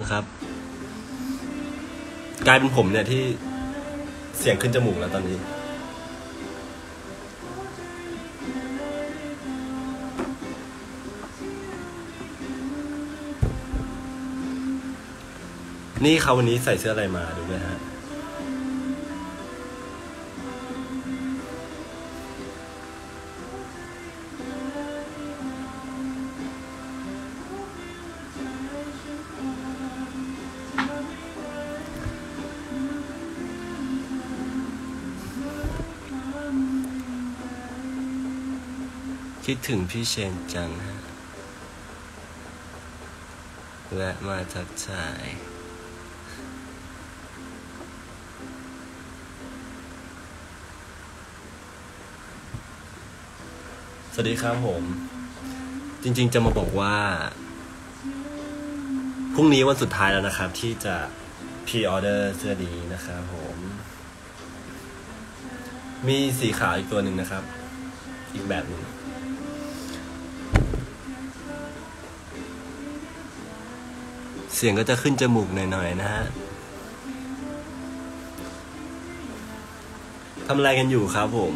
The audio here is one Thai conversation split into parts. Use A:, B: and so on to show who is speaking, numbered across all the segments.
A: นะครับ กลายเป็นผมเนี่ยที่เสียงขึ้นจมูกแล้วตอนนี้ นี่เขาวันนี้ใส่เสื้ออะไรมาดูไหมฮะ คิดถึงพี่เชนจังฮะแวะมาทักทาย สวัสดีครับผม จริงๆจะมาบอกว่า พรุ่งนี้วันสุดท้ายแล้วนะครับ ที่จะพ r ออเดอร์เสื้อนี้นะครับผม มีสีขาวอีกตัวหนึ่งนะครับ อีกแบบหนึ่ง สียงก็จะขึ้นจมูกหน่อยๆนะฮะทำอะไรกันอยู่ครับผม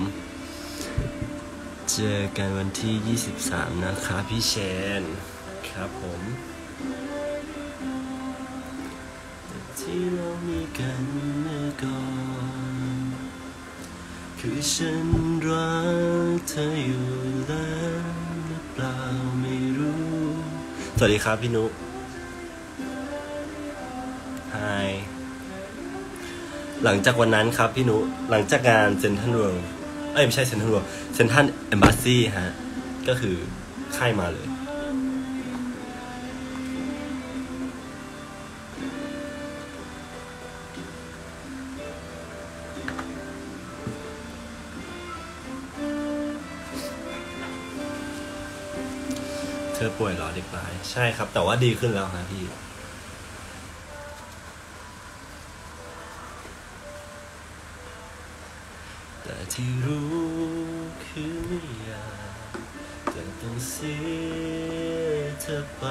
A: เจอกันวันที่ 23 นะครับพี่เชน ครับผมที่เรามีกันเมื่อก่อนคือฉันรักเธออยู่แล้วหรือเปล่าไม่รู้ สวัสดีครับพี่นุ๊ก หลังจากวันนั้นครับพี่นุหลังจากงานเซนทันเวิลด์เอ้ยไม่ใช่เซนทันเวิลด์เซนทันเอมบ s สซี่ฮะ ก็คือค่ายมาเลย เธอป่วยเหรอเด็กตาย ใช่ครับ แต่ว่าดีขึ้นแล้วฮะพี่ ที่รู้คือไม่อยากจะต้องเสียเธอไป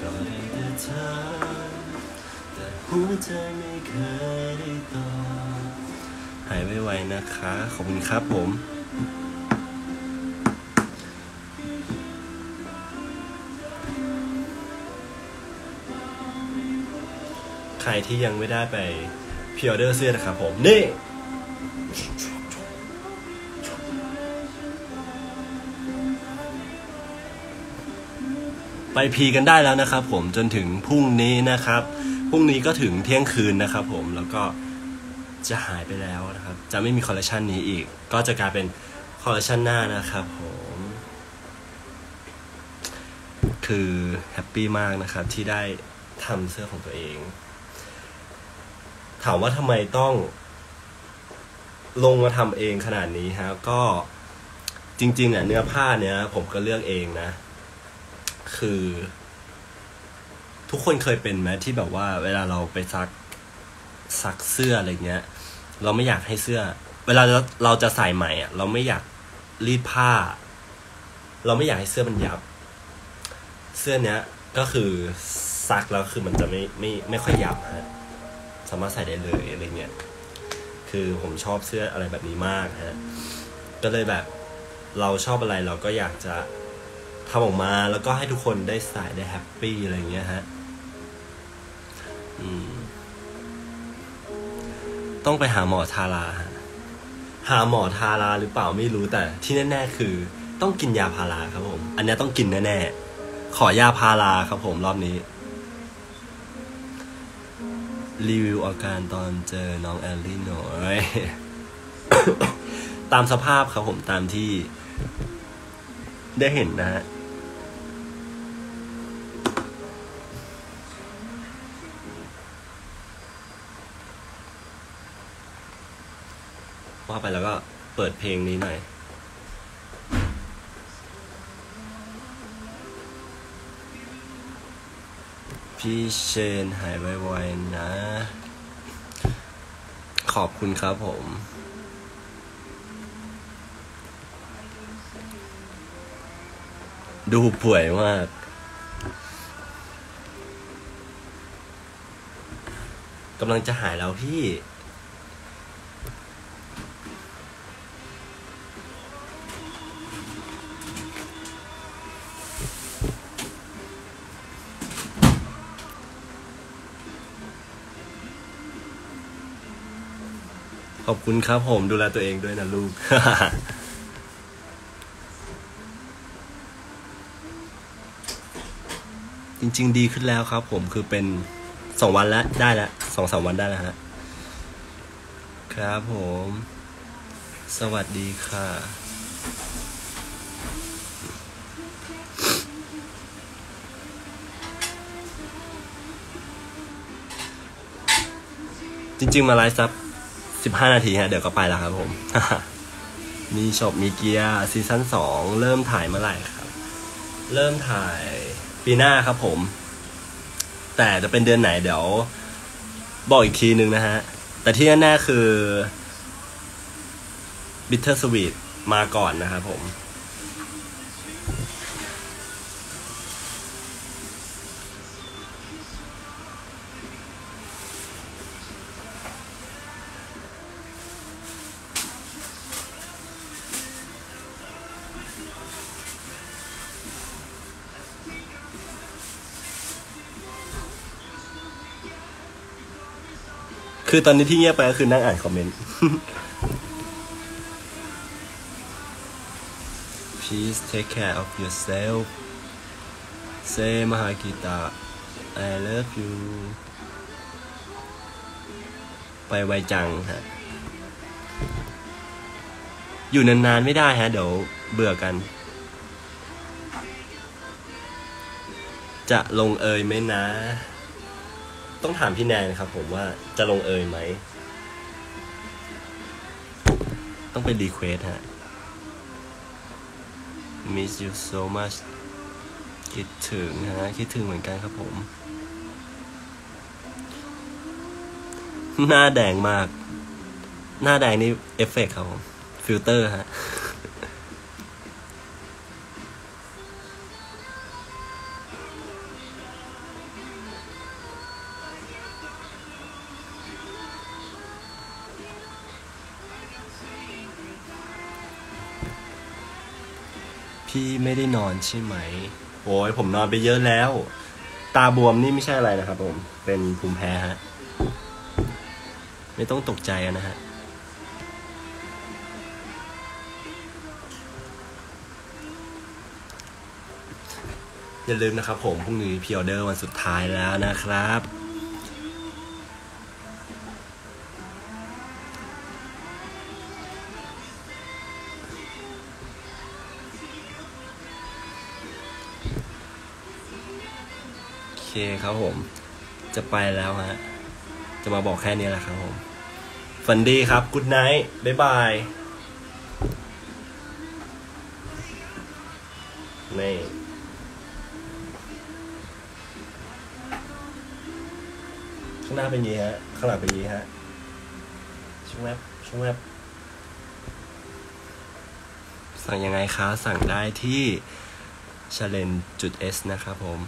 A: ก็ได้แต่ถามแต่หัวใจไม่เคยได้ตอบหายไวๆนะคะ ขอบคุณครับผมใครที่ยังไม่ได้ไป pre-order เสื้อนะครับผม นี่ ไป pre กันได้แล้วนะครับ ผมจนถึงพรุ่งนี้นะครับพรุ่งนี้ก็ถึงเที่ยงคืนนะครับ ผมแล้วก็จะหายไปแล้วนะครับ จะไม่มีคอลเลคชันนี้อีก ก็จะกลายเป็นคอลเลคชันหน้านะครับ ผม คือแฮปปี้มากนะครับ ที่ได้ทำเสื้อของตัวเอง ถามว่าทำไมต้อง ลงมาทำเองขนาดนี้ฮะก็จริงๆอะเนื้อผ้าเนี้ยผมก็เลือกเองนะ คือ ทุกคนเคยเป็นไหมที่แบบว่า เวลาเราไปซักซักเสื้ออะไรเงี้ย เราไม่อยากให้เสื้อ เวลาเราเราจะใส่ใหม่อะ เราไม่อยากรีดผ้า เราไม่อยากให้เสื้อมันยับ เสื้อเนี้ย ก็คือซักแล้วคือมันจะไม่ไม่ไม่ค่อยยับฮะสามารถใส่ได้เลยอะไรเงี้ยคือผมชอบเสื้ออะไรแบบนี้มากฮะก็เลยแบบ เราชอบอะไรเราก็อยากจะ ทำออกมาแล้วก็ให้ทุกคนได้ใส่ได้ happy อะไรเงี้ยฮะต้องไปหาหมอทาราฮะหาหมอทาราหรือเปล่าไม่รู้แต่ที่แน่ๆคือ ต้องกินยาพาราครับผม อันนี้ต้องกินแน่ๆขอยาพาราครับผมรอบนี้ รีวิวอาการตอนเจอน้องแอลลี่หน่อยตามสภาพครับผมตามที่ได้เห็นนะฮะ ว่าไปแล้วก็เปิดเพลงนี้หน่อยพี่เชนหายไวๆนะ ขอบคุณครับผม ดูป่วยมากกำลังจะหายแล้วพี่ อบคุณครับผมดูแลตัวเองด้วยนะลูก จริง ๆ ดีขึ้นแล้วครับ ผมคือเป็นสองวันแล้วได้แล้วสองสามวันได้แล้วฮะครับผม สวัสดีค่ะ จริง ๆ มาไลฟ์ซัก สิบห้านาทีฮะเดี๋ยวก็ไปแล้วครับผม มีช็อปมีเกียร์ season สองเริ่มถ่ายเมื่อไหร่ครับ เริ่มถ่ายปีหน้าครับผม แต่จะเป็นเดือนไหนเดี๋ยว บอกอีกทีนึงนะฮะ แต่ที่แน่ๆคือ Bitter Sweet มาก่อนนะครับผม คือตอนนี้ที่เงียบไปก็คือนั่งอ่านคอมเมนต์ Please take care of yourself Say มหากิตา I love you ไปไวจังฮะ อยู่นานๆไม่ได้ฮะ เดี๋ยวเบื่อกัน จะลงเอยไหมนะ ต้องถามพี่แนนครับผมว่าจะลงเอยไหม ต้องเป็น request ฮะ miss you so much คิดถึงฮะ คิดถึงเหมือนกันครับผม หน้าแดงมาก หน้าแดงนี่เอฟเฟกต์ครับผม ฟิลเตอร์ฮะ พี่ไม่ได้นอนใช่ไหม โอ้ยผมนอนไปเยอะแล้ว ตาบวมนี่ไม่ใช่อะไรนะครับผม เป็นภูมิแพ้ฮะ ไม่ต้องตกใจอะนะฮะอย่าลืมนะครับผมพรุ่งนี้พิออเดอร์วันสุดท้ายแล้วนะครับ เคครับผม จะไปแล้วฮะ จะมาบอกแค่นี้แหละครับผมฝันดีครับกุ o ไน g h t บ๊ายบายนี่ข้างหน้าเป็นยี้ฮะ ข้างหลังเป็นยี้ฮะช่วงแวบช่วงแวบสั่งยังไงคะ สั่งได้ที่ challenge จุด s นะครับผม